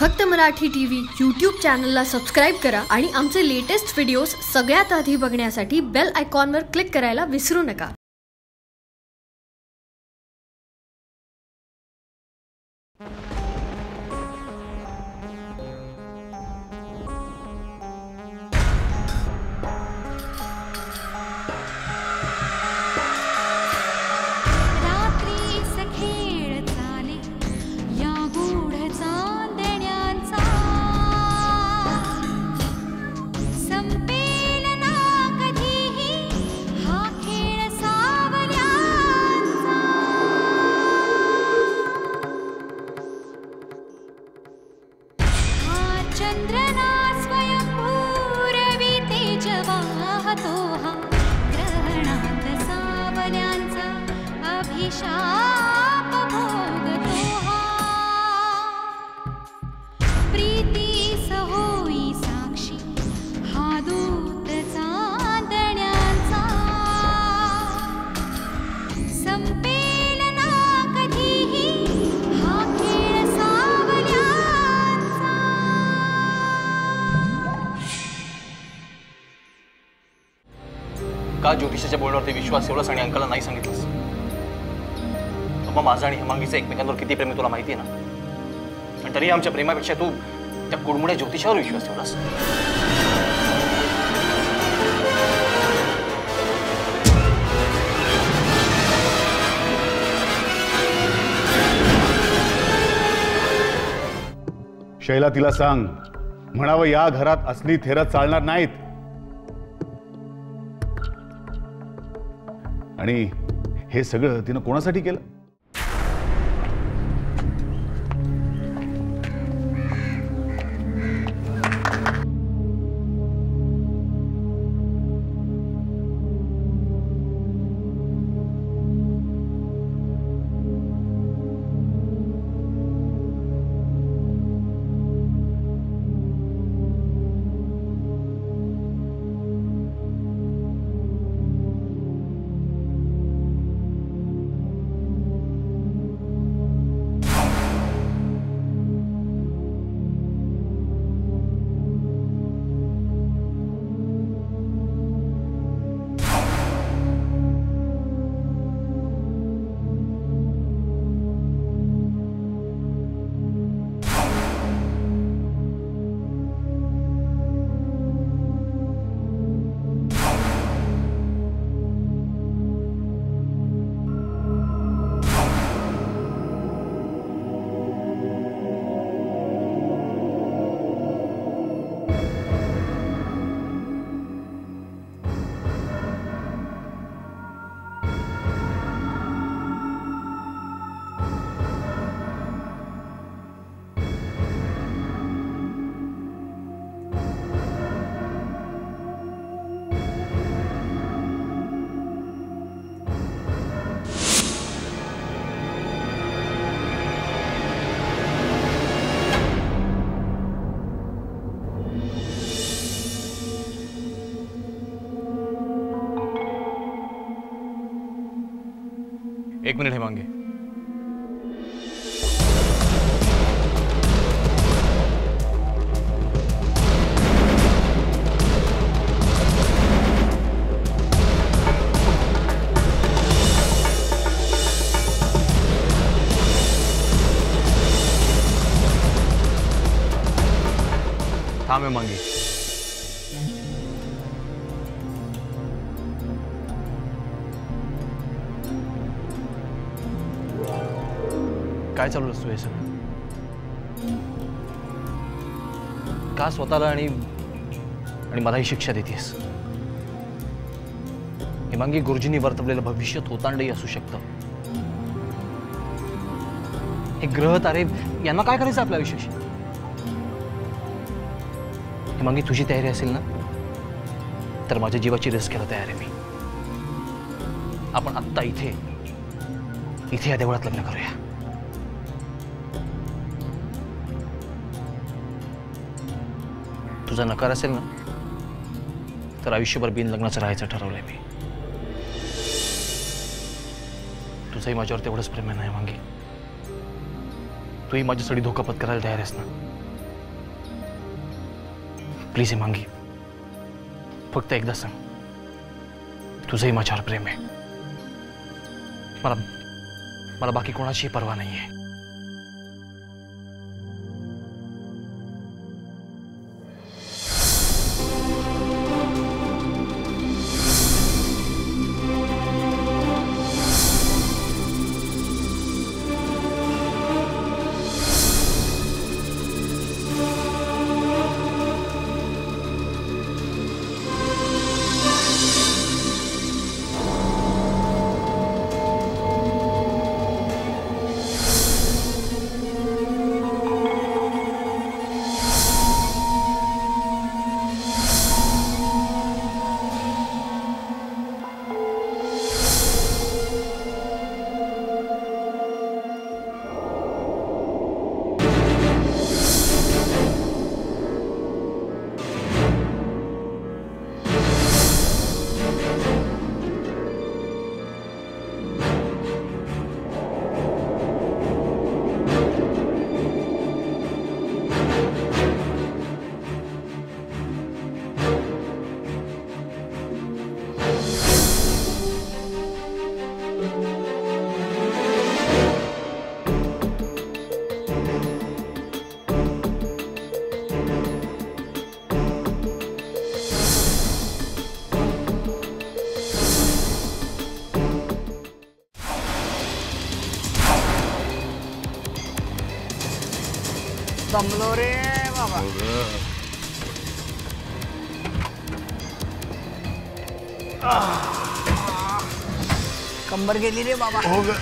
फक्त Marathi T V YouTube चॅनलला subscribe करा आणि आमचे लेटेस्ट व्हिडिओज सगळ्यात आधी बघण्यासाठी बेल आयकॉनवर क्लिक करायला विसरू नका. का ज्योतिषाच्या बोलण्यावरती विश्वास ठेवलास आणि अंकाला नाही सांगितलंस? माझा आणि हेमांगीचं एकमेकांवर किती प्रेम तुला माहिती आहे ना? आणि तरी आमच्या प्रेमापेक्षा तू त्या कुडमुड्या ज्योतिषावर विश्वास ठेवलास. शैला तिला सांग म्हणावं या घरात असली थेरत चालणार नाहीत. आणि हे सगळं तिनं कोणासाठी केलं? एक मिनिट हेमांगे थांब मांगी. काय चालू असतो हे सगळं? का स्वतःला आणि आणि मलाही शिक्षा देतेस? हिमांगी गुरुजींनी वर्तवलेलं भविष्य थोतांडही असू शकतं. हे ग्रह तारे यांना काय करायचं आपल्या आयुष्याशी? हिमांगी तुझी तयारी असेल ना तर माझ्या जीवाची रिस्क घ्यायला तयार आहे मी. आपण आत्ता इथे इथे या देवळात लग्न करूया. तुझा नकार असेल ना, तर आयुष्यभर बिन लग्नाचं राहायचं ठरवलंय मी. तुझंही माझ्यावर तेवढंच प्रेम नाही मागे. तूही माझ्यासाठी धोका पत्करायला तयार आहेस ना. प्लीज़ हेमांगी फक्त एकदा सांग. तुझंही माझ्यावर प्रेम आहे. मला मला बाकी कोणाचीही पर्वा नाही आहे दमलो रे बाबा कंबर गेली रे बाबा. हो ग.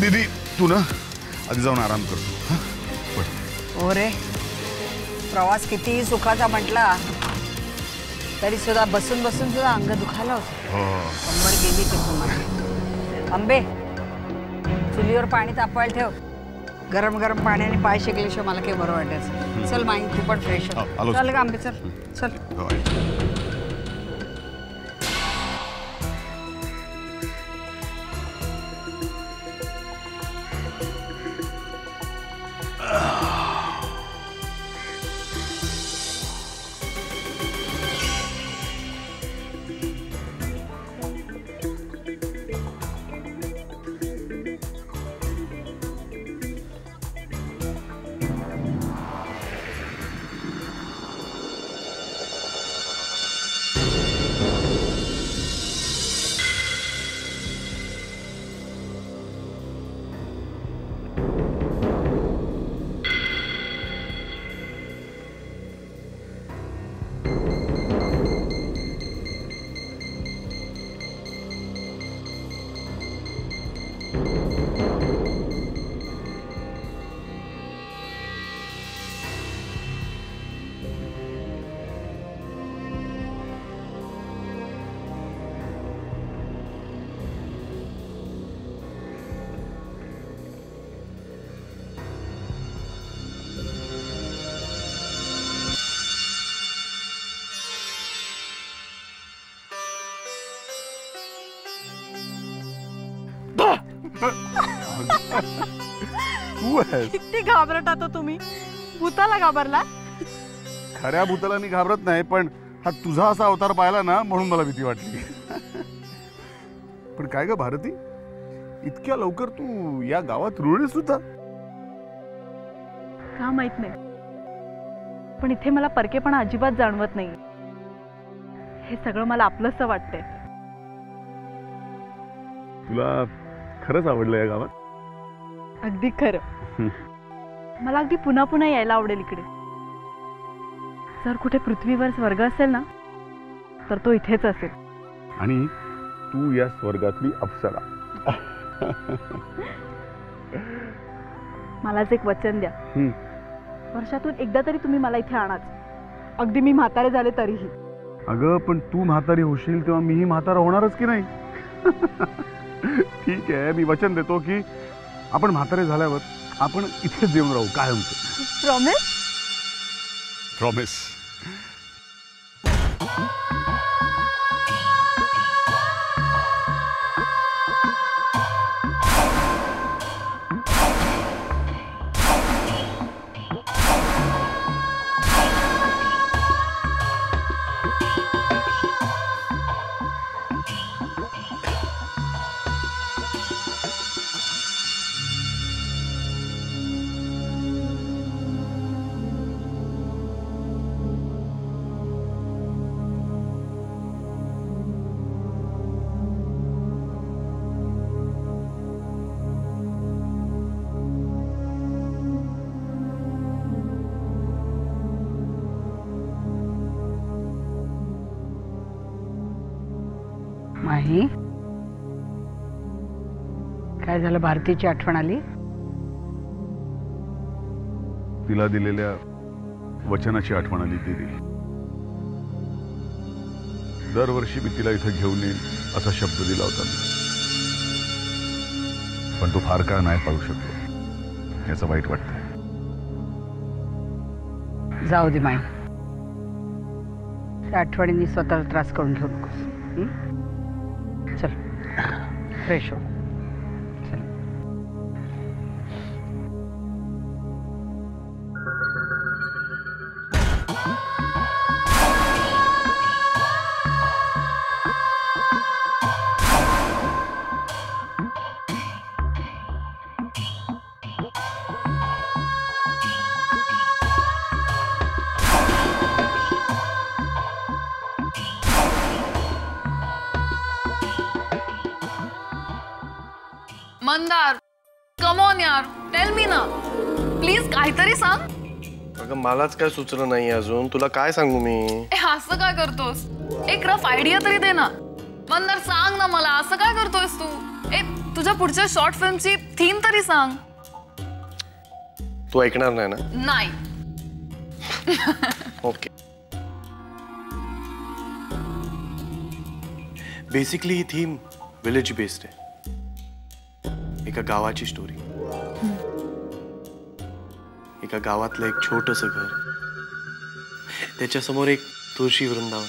दीदी तू ना आधी जाऊन आराम कर. हं? रे. प्रवास कितीही सुखाचा म्हटला. तरी सुद्धा बसून बसून सुद्धा अंग दुखायला होतं. हो. कंबर गेली ते पुन्हा आंबे चुलीवर पाणी तापवायला ठेव. गरम गरम पाण्याने पाय शेकल्याशिवाय मला काही बरं वाटायचं चल माई तू पण फ्रेश आ- आलोच. चल आंबे चल. चल. तू आहेस किती घाबरट आता तुम्ही. भूताला घाबरला? खऱ्या भूताला मी घाबरत नाही पण हा तुझा असा अवतार पाहिला ना म्हणून मला भीती वाटली. पण काय ग भारती? इतक्या लवकर तू या गावात रुळलीस सुद्धा? का माहीत नाही. पण इथे मला परकेपणा अजिबात जाणवत नाही. हे सगळं मला आपलंच वाटतंय. तुला खरंच आवडलं या गावात? अगदी खरं. मला अगदी पुन्हा पुन्हा यायला आवडेल इकडे. जर कुठे पृथ्वीवर स्वर्ग असेल ना तर तो इथेच असेल. आणि तू या स्वर्गातली अप्सरा. मलाच एक वचन द्या. वर्षातून एकदा तरी तुम्ही मला इथे आणाच. अगदी मी म्हातारे झाले तरीही. अगं पण तू म्हातारी होशील तेव्हा मीही म्हातारा होणारच की नाही? ठीक आहे मी वचन देतो की आपण म्हातारे झाल्यावर आपण इथेच येऊन राहू कायमचं. प्रॉमिस प्रॉमिस नाही काय झालं? भारतीची आठवण आली? तिला दिलेल्या वचनाची आठवण आली दीदी दरवर्षी मी तिला इथं घेऊन येईन असा शब्द दिला होता मी. पण तो फार काळ नाही पाळू शकलो. याचं वाईट वाटतंय. जाऊ दे माई. त्या आठवणींनी स्वतःला त्रास करून घेऊ नकोस. फ्रेश काहीतरी सांग. अगं मलाच काय सुचलं नाही अजून. तुला काय सांगू मी? ए असं काय करतोस? एक रफ आयडिया तरी दे ना. मंदार सांग ना मला असं काय करतोयस तू? ए तुझ्या पुढच्या शॉर्ट फिल्मची थीम तरी सांग. तू ऐकणार नाही ना? नाही. ओके. बेसिकली ही थीम विलेज बेस्ड आहे. एका गावाची स्टोरी एका गावातलं एक छोटस घर. त्याच्यासमोर एक तुळशी वृंदावन.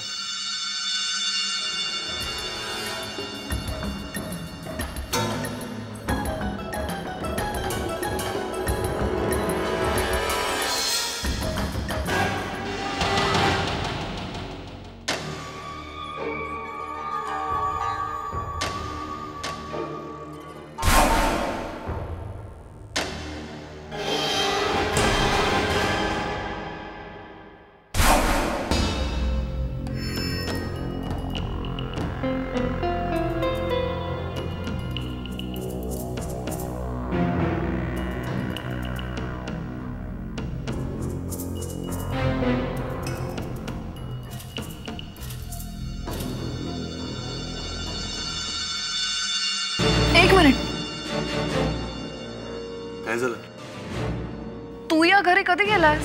तू कधी गेलास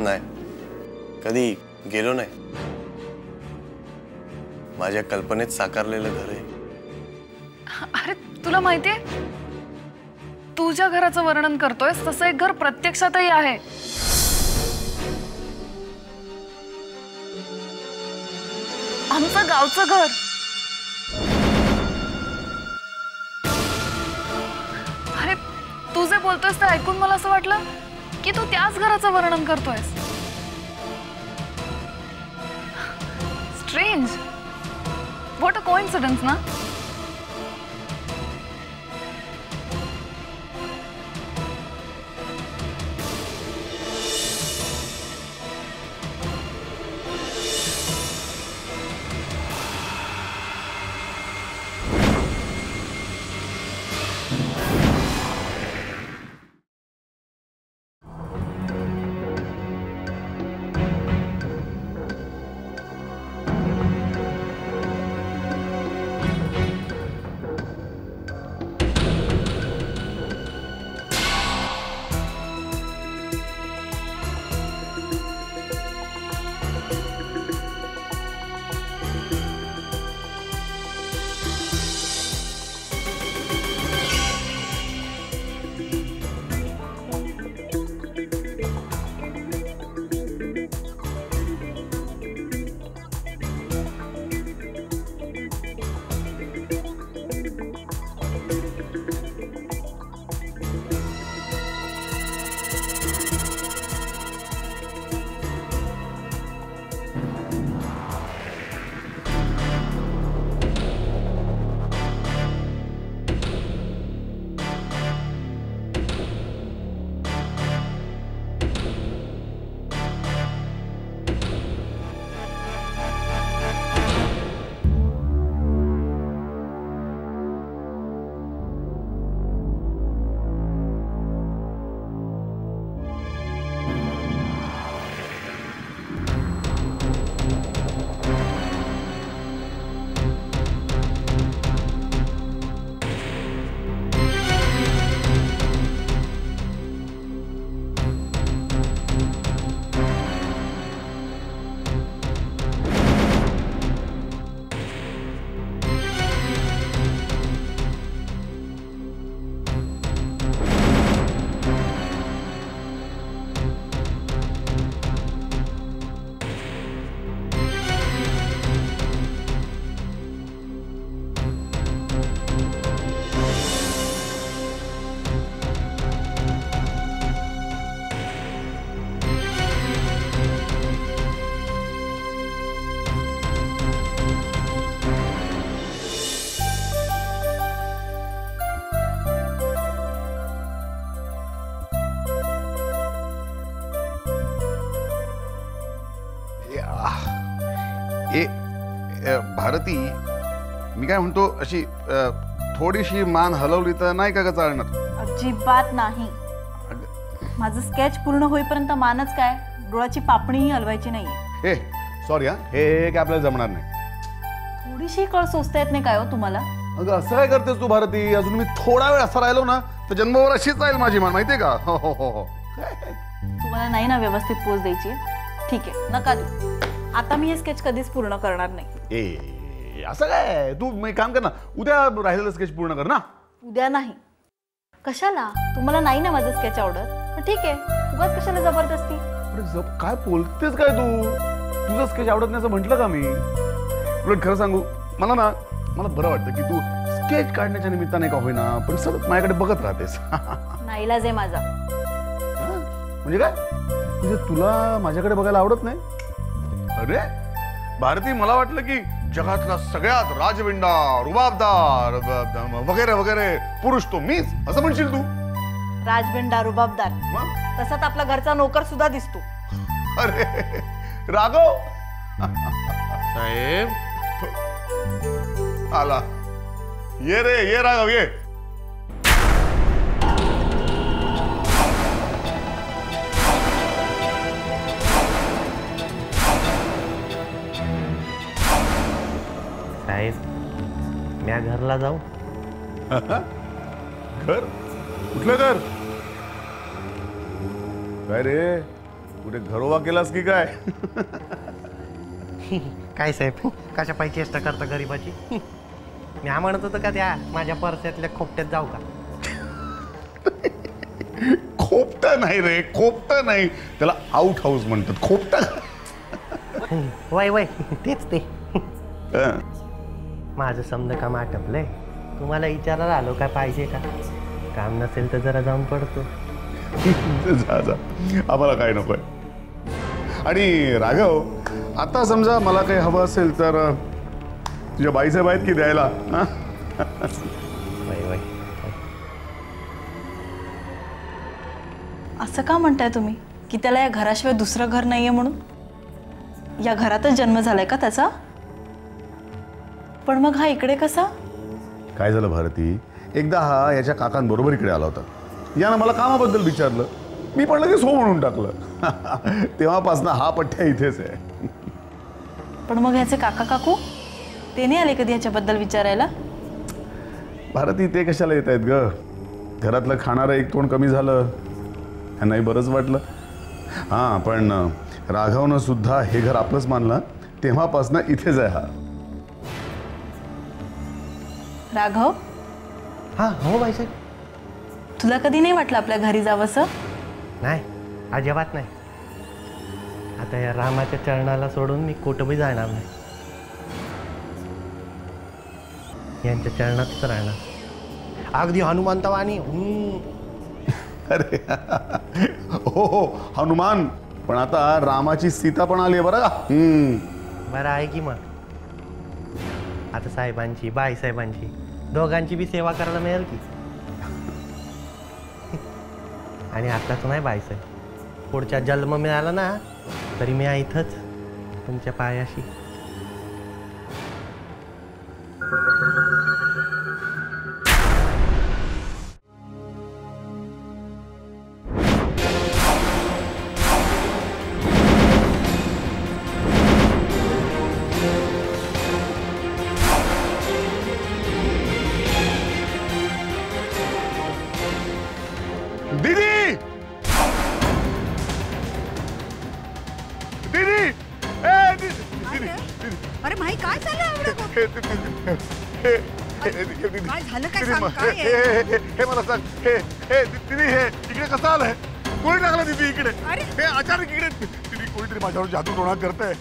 नाही कधी गेलो नाही। माझ्या कल्पनेत साकारलेलं घर आहे। अरे तुला माहितीये तू ज्या घराचं वर्णन करतोयस तसं एक घर प्रत्यक्षातही आहे. आमचं गावचं घर. जे बोलतोयस ते ऐकून मला असं वाटलं की तू त्याच घराचं वर्णन करतोयस. स्ट्रेंज व्हॉट अ कोइन्सिडन्स ना? ए भारती मी काय म्हणतो अशी थोडीशी मान हलवली तर नाही का ग चालणार? अजिबात नाही. माझं स्केच पूर्ण होईपर्यंत मानच काय? डोळ्याची पापणीही हलवायची नाही. हे सॉरी हा. हे हे काय आपल्याला जमणार नाही. थोडीशी कळ सोचता येत नाही काय हो तुम्हाला? अगं असं काय करतेस तू भारती? अजून मी थोडा वेळ असा राहिलो ना तर जन्मभर अशीच राहील माझी मान माहितीये का? हो हो हो हो. तुम्हाला नाही ना व्यवस्थित पोच द्यायची? ठीक आहे नका देऊ. आता मी हे स्केच कधीच पूर्ण करणार नाही. ए असं काय? तू एक काम कर ना उद्या राहिलेलं स्केच पूर्ण कर ना. उद्या नाही. कशाला? तुम्हाला नाही ना माझं स्केच आवडत? ठीक आहे उगाच कशाला जबरदस्ती? अरे जप काय बोलतेस काय तू? तुझं स्केच आवडत नाही असं म्हटलं का मी? उलट खरं सांगू मला ना मला बरं वाटतं की तू स्केच काढण्याच्या निमित्ताने का होईना पण सतत माझ्याकडे बघत राहतेस. नाईलाज आहे माझा. म्हणजे काय? म्हणजे तुला माझ्याकडे बघायला आवडत नाही? अरे भारती मला वाटलं की जगातला सगळ्यात राजविंडा रुबाबदार वगैरे वगैरे पुरुष तो मीच. असं म्हणशील तू? राजबिंडा रुबाबदार. मग? तसाच आपला घरचा नोकर सुद्धा दिसतो. अरे राघव? साहेब. आला. ये रे ये राघव ये. म्या घरला जाऊ. घर? कुठलं घर? काय रे? कुठे घरोबा केलास की काय? काय साहेब? कशा पाय चेष्टा करता गरीबाची? म्या म्हणत होतं का त्या माझ्या परस्यातल्या खोपट्यात जाऊ का? खोपटा नाही रे खोपटा नाही. त्याला आउट हाऊस म्हणतात खोपटा. वय वय तेच ते. माझं समजा काम आटपलंय. तुम्हाला विचारायला आलो काय पाहिजे का? काम नसेल तर जरा जाऊन पडतो. जा जा. आम्हाला काय नकोय आणि राघव आता समजा मला काही हवं असेल तर तुझ्या बाईसाहेब आहेत की द्यायला? हं? असं का म्हणताय तुम्ही? की त्याला या घराशिवाय दुसरं घर नाहीये म्हणून? या घरातच जन्म झालाय का त्याचा? पण मग हा इकडे कसा? काय झालं भारती? एकदा हा याच्या काकांबरोबर इकडे आला होता. यानं मला कामाबद्दल विचारलं. मी पण लगेच हो म्हणून टाकलं. तेव्हापासून हा पठ्ठ्या इथेच आहे. पण मग ह्याचे काका काकू? ते नाही आले कधी ह्याच्याबद्दल विचारायला? भारती ते कशाला येत आहेत ग? घरातलं खाणारं एक तोंड कमी झालं. ह्यांनाही बरंच वाटलं. हां पण राघवनं सुद्धा हे घर आपलंच मानलं. तेव्हापासनं इथेच आहे हा. राघव? हां हो बाईसाहेब. तुला कधी नाही वाटलं आपल्या घरी जावंसं? नाही अजिबात नाही. आता या रामाच्या चरणाला सोडून मी कुठंही जाणार नाही. यांच्या चरणातच राहणार. अगदी हनुमंतवाणी. हम्म. अरे हो हो हनुमान. पण आता रामाची सीता पण आली आहे बरं का? हम्म. बरं आहे की मग? आता साहेबांची बाईसाहेबांची. दोघांची बी सेवा करायला मिळेल की. आणि आताच नाही बायचं पुढच्या जन्म मिळाला ना तरी मी इथंच तुमच्या पायाशी. हे- मला सांग हे हे दीदी हे इकडे कसं आलंय? कोणी टाकलं दीदी इकडे. हे अचानक इकडे दीदी कोणीतरी माझ्यावर जादू टोणा करतंय.